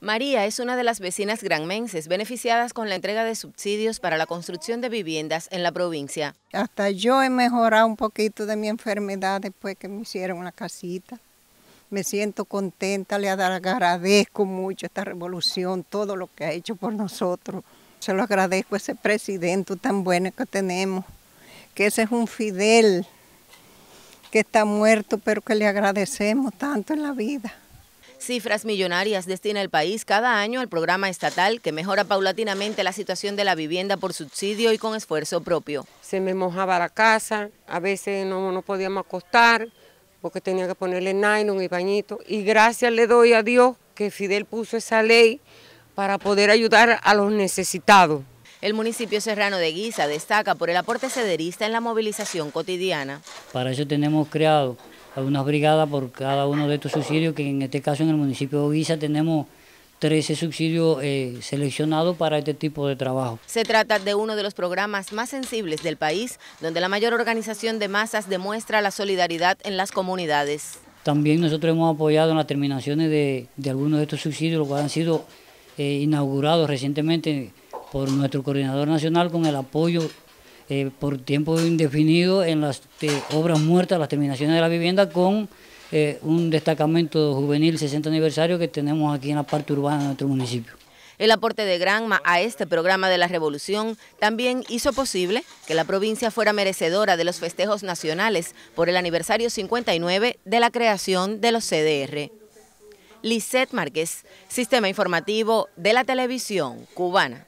María es una de las vecinas granmenses beneficiadas con la entrega de subsidios para la construcción de viviendas en la provincia. Hasta yo he mejorado un poquito de mi enfermedad después que me hicieron la casita. Me siento contenta, le agradezco mucho esta revolución, todo lo que ha hecho por nosotros. Se lo agradezco a ese presidente tan bueno que tenemos, que ese es un Fidel, que está muerto, pero que le agradecemos tanto en la vida. Cifras millonarias destina el país cada año al programa estatal que mejora paulatinamente la situación de la vivienda por subsidio y con esfuerzo propio. Se me mojaba la casa, a veces no, no podíamos acostar porque tenía que ponerle nylon y bañito. Y gracias le doy a Dios que Fidel puso esa ley para poder ayudar a los necesitados. El municipio serrano de Guisa destaca por el aporte cederista en la movilización cotidiana. Para eso tenemos creado una brigada por cada uno de estos subsidios, que en este caso en el municipio de Guisa tenemos 13 subsidios eh, seleccionados para este tipo de trabajo. Se trata de uno de los programas más sensibles del país, donde la mayor organización de masas demuestra la solidaridad en las comunidades. También nosotros hemos apoyado en las terminaciones de, algunos de estos subsidios, los cuales han sido eh, inaugurados recientemente por nuestro coordinador nacional con el apoyo eh, por tiempo indefinido en las eh, obras muertas, las terminaciones de la vivienda con eh, un destacamento juvenil 60 aniversario que tenemos aquí en la parte urbana de nuestro municipio. El aporte de Granma a este programa de la Revolución también hizo posible que la provincia fuera merecedora de los festejos nacionales por el aniversario 59 de la creación de los CDR. Lisette Márquez, Sistema Informativo de la Televisión Cubana.